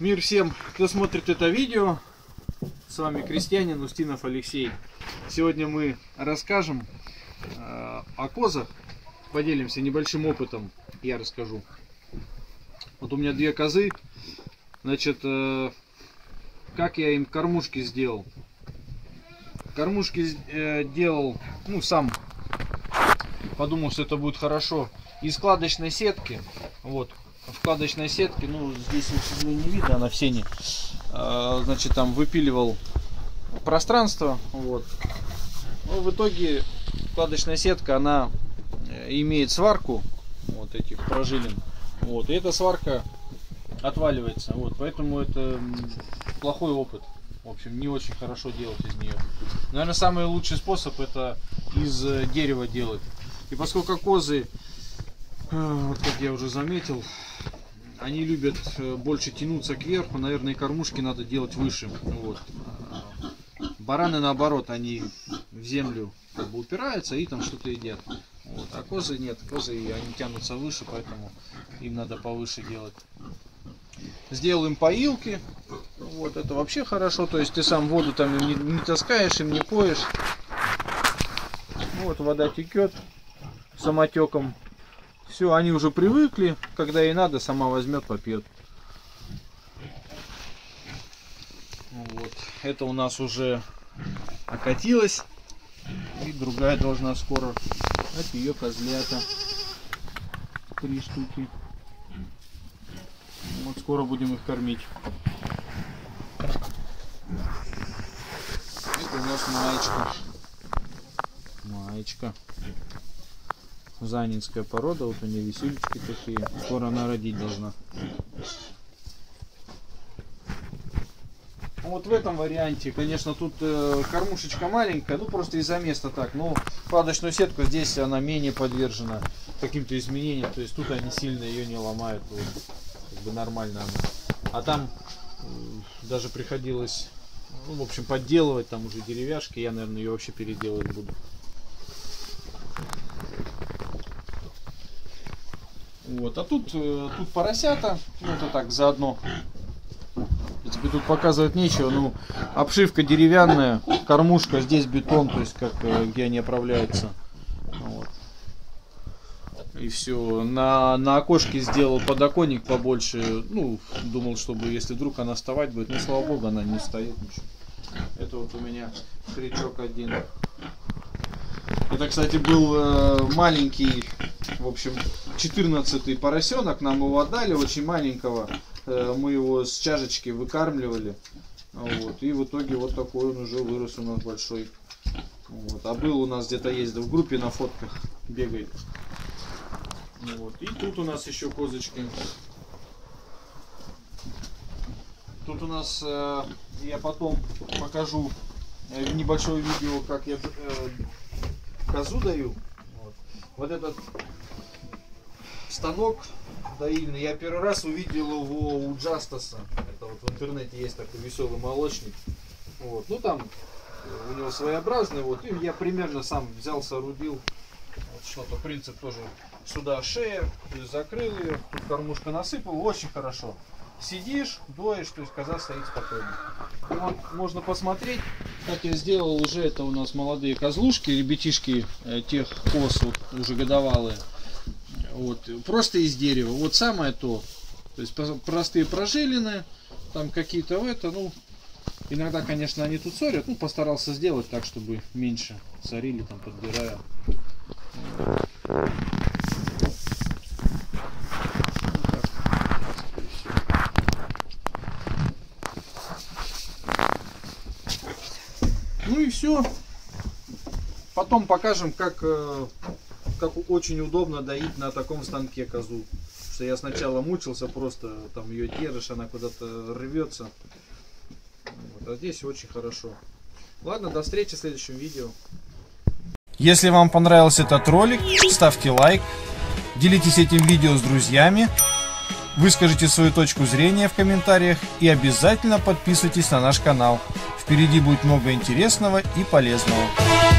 Мир всем, кто смотрит это видео. С вами крестьянин Устинов Алексей. Сегодня мы расскажем э, о козах. Поделимся небольшим опытом. Я расскажу. Вот у меня две козы. Значит, э, как я им кормушки сделал. Кормушки э, делал, ну, сам подумал, что это будет хорошо. Из складочной сетки. Вот, вкладочной сетки, ну здесь не видно, она в сене, а, значит там выпиливал пространство, вот. Ну, в итоге вкладочная сетка, она э, имеет сварку вот этих прожилин, вот, и эта сварка отваливается, вот, поэтому это плохой опыт. В общем, не очень хорошо делать из нее. Наверное, самый лучший способ это из э, дерева делать. И поскольку козы, вот как я уже заметил, они любят э, больше тянуться кверху, наверное, и кормушки надо делать выше. Вот. Бараны наоборот, они в землю как бы упираются и там что-то едят. Вот. А козы нет, козы они тянутся выше, поэтому им надо повыше делать. Сделал им поилки. Вот это вообще хорошо. То есть ты сам воду там не, не таскаешь, им не поешь. Вот вода текет самотеком. Все, они уже привыкли, когда ей надо, сама возьмет, попьет. Вот. Это у нас уже окатилось. И другая должна скоро. Это ее козлята. Три штуки. Вот скоро будем их кормить. Это у нас маечка. Маечка. Занинская порода, вот они висюлечки такие. Скоро она родить должна. Вот в этом варианте, конечно, тут э, кормушечка маленькая, ну просто из-за места так. Но вкладочную сетку здесь она менее подвержена каким-то изменениям. То есть тут они сильно ее не ломают. Вот, как бы нормально она. А там э, даже приходилось, ну, в общем, подделывать там уже деревяшки. Я, наверное, ее вообще переделывать буду. Вот, а тут, э, тут поросята, ну это так заодно. Тебе тут показывать нечего, ну обшивка деревянная, кормушка, здесь бетон, то есть как э, где они оправляются. Вот. И все. На, на окошке сделал подоконник побольше. Ну, думал, чтобы если вдруг она вставать будет. Ну, слава богу, она не стоит ничего. Это вот у меня крючок один. Это, кстати, был э, маленький, в общем, 14-й поросенок. Нам его отдали, очень маленького. Э, мы его с чашечки выкармливали. Вот. И в итоге вот такой он уже вырос у нас большой. Вот. А был у нас где-то ездил в группе на фотках, бегает. Вот. И тут у нас еще козочки. Тут у нас, э, я потом покажу э, небольшое видео, как я козу даю. Вот. вот этот станок доильный, я первый раз увидел его у Джастаса. Это вот в интернете есть такой веселый молочник. Вот. Ну там у него своеобразный, вот, и я примерно сам взял, соорудил вот что-то, принцип тоже сюда шея, то есть закрыл ее, тут кормушка насыпал, очень хорошо. Сидишь, доешь, то есть коза стоит спокойно. Вот можно посмотреть, как я сделал уже, это у нас молодые козлушки, ребятишки э, тех коз, вот, уже годовалые. Вот, просто из дерева. Вот самое то. То есть простые прожилины, там какие-то в это, ну, иногда, конечно, они тут ссорят. Ну, постарался сделать так, чтобы меньше царили, там, подбирая. Ну и все. Потом покажем, как, э, как очень удобно доить на таком станке козу. Что я сначала мучился, просто там ее держишь, она куда-то рвется. Вот, а здесь очень хорошо. Ладно, до встречи в следующем видео. Если вам понравился этот ролик, ставьте лайк, делитесь этим видео с друзьями, выскажите свою точку зрения в комментариях и обязательно подписывайтесь на наш канал. Впереди будет много интересного и полезного.